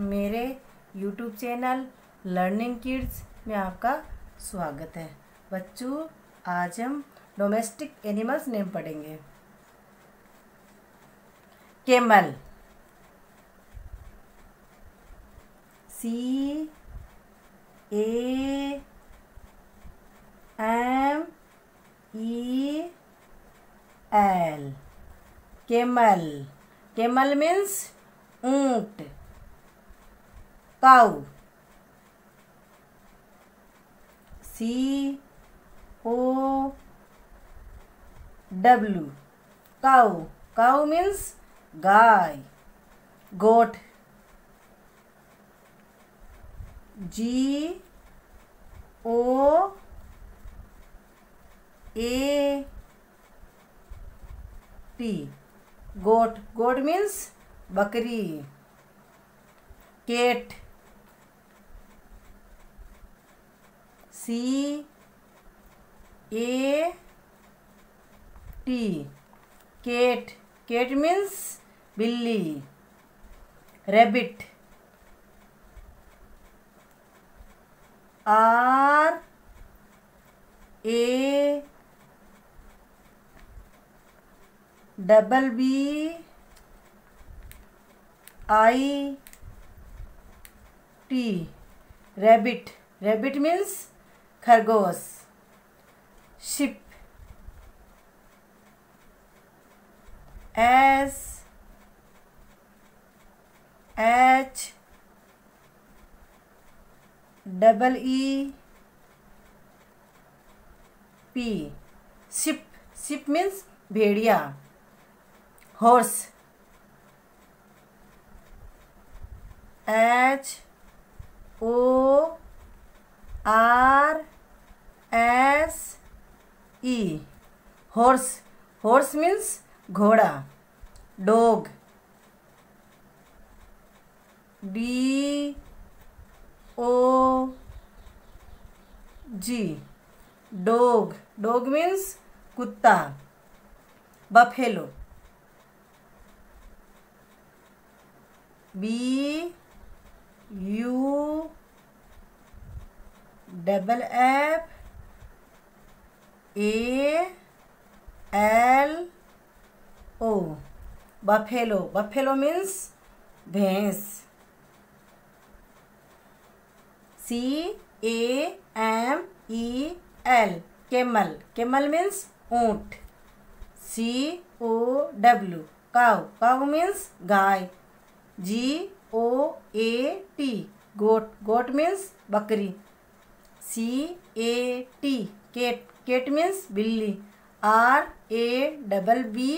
मेरे YouTube channel learning kids में आपका स्वागत है। बच्चों, आज हम डोमेस्टिक एनिमल्स नेम पढ़ेंगे। Camel. C A M E L camel. Camel means ऊँट। Cow C, O W cow cow means गाय। Goat. G, O, A, T. Goat. Goat means बकरी। Cat. C, A, T. Cat cat means बिल्ली। Rabbit R A double B I T rabbit rabbit means खरगोश, sheep, S, H, double E, P. Sheep sheep means भेड़िया, horse, H, O, R E horse horse means घोड़ा. Dog D O G dog dog means कुत्ता. Buffalo B U double F A, L, O. Buffalo buffalo means भैंस। C A M E L camel camel means ऊँट। C O W cow cow means guy. G O A T goat goat means बकरी। C A T cat cat means बिल्ली R A double B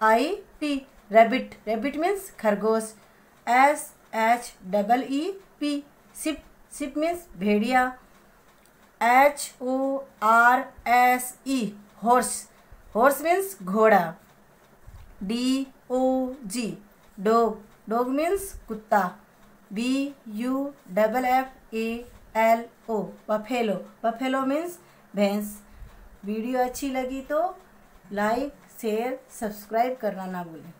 I T rabbit rabbit means खरगोश S H double E P sheep sheep means भेड़िया H O R S E horse horse means घोड़ा D O G dog dog means कुत्ता B U double F A L O buffalo buffalo means भैंस video अच्छी लगी तो like share subscribe करना ना भूलें।